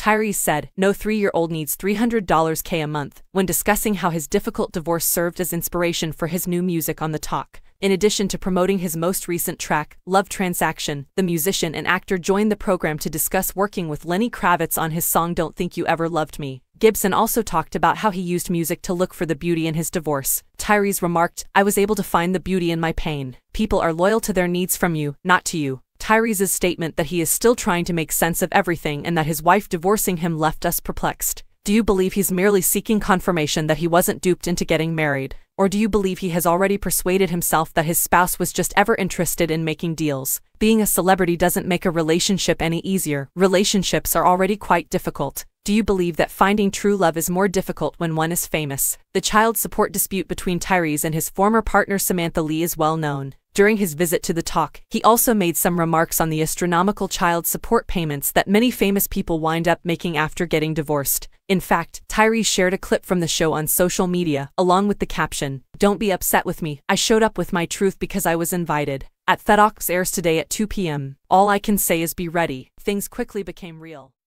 Tyrese said, no three-year-old needs $300 k a month, when discussing how his difficult divorce served as inspiration for his new music on the talk. In addition to promoting his most recent track, Love Transaction, the musician and actor joined the program to discuss working with Lenny Kravitz on his song Don't Think You Ever Loved Me. Gibson also talked about how he used music to look for the beauty in his divorce. Tyrese remarked, I was able to find the beauty in my pain. People are loyal to their needs from you, not to you. Tyrese's statement that he is still trying to make sense of everything and that his wife divorcing him left us perplexed. Do you believe he's merely seeking confirmation that he wasn't duped into getting married? Or do you believe he has already persuaded himself that his spouse was just ever interested in making deals? Being a celebrity doesn't make a relationship any easier, relationships are already quite difficult. Do you believe that finding true love is more difficult when one is famous? The child support dispute between Tyrese and his former partner Samantha Lee is well known. During his visit to the talk, he also made some remarks on the astronomical child support payments that many famous people wind up making after getting divorced. In fact, Tyree shared a clip from the show on social media, along with the caption, Don't be upset with me, I showed up with my truth because I was invited. At FedOx airs today at 2 p.m. All I can say is be ready, things quickly became real.